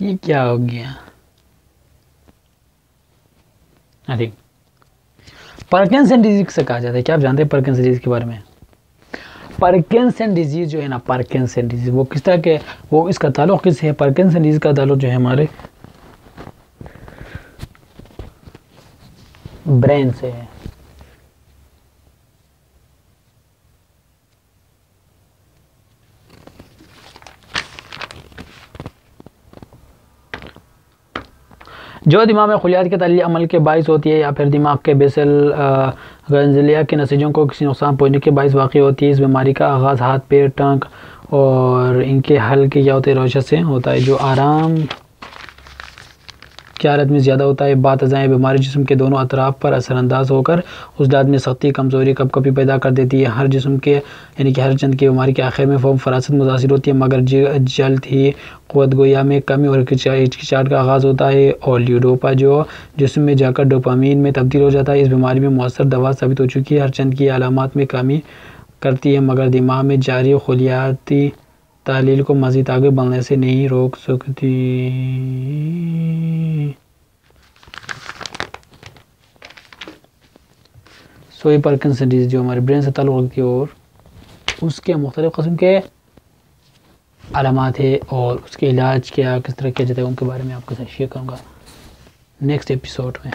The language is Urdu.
یہ کیا ہو گیا؟ پرکنسن ڈیزیز سے کہا جاتا ہے؟ کیا آپ جانتے ہیں پرکنسن ڈیزیز کے بارے میں؟ پرکنسن ڈیزیز جو ہے نا پرکنسن ڈیزیز وہ کس طرح کے، وہ اس کا تعلق کس ہے؟ پرکنسن ڈیزیز کا تعلق جو ہے ہمارے برین سے ہے۔ جو دماغ میں خلیات کے تعلی عمل کے باعث ہوتی ہے یا پھر دماغ کے بیسل گنزلیا کے نسیجوں کو کسی نقصان پہنچنے کے باعث واقع ہوتی ہے، اس بیماری کا آغاز ہاتھ، پیر ٹانک اور ان کے حل کے کیا ہوتے روشت سے ہوتا ہے جو آرام کی حالت میں زیادہ ہوتا ہے، بات ازائیں بیماری جسم کے دونوں اطراف پر اثر انداز ہو کر اس داد میں سختی، کمزوری، کب کبھی پیدا کر دیتی ہے۔ ہر جسم کے یعنی کہ ہر چند کی بیماری کے آخر میں فوم فراست متاثر ہوتی ہے، مگر جی، جلد ہی قوت گویا میں کمی اور ہچکچاہٹ کا آغاز ہوتا ہے۔ اور لیوڈوپا جو جسم میں جا کر ڈوپامین میں تبدیل ہو جاتا ہے، اس بیماری میں مؤثر دوا ثابت ہو چکی ہے۔ ہر چند کی علامات میں کمی کرتی ہے، مگر دماغ میں جاری خلیاتی تعلیل کو مزید آگے بڑھنے سے نہیں روک سکتی۔ سوئی پرکنسن ڈیزیز جو ہمارے برین سے تعلق رکھتی ہے اور اس کے مختلف قسم کے علامات ہے اور اس کے علاج کیا کس طرح کیا جاتا ہے ان کے بارے میں آپ کے ساتھ شیئر کروں گا نیکسٹ ایپیسوڈ میں۔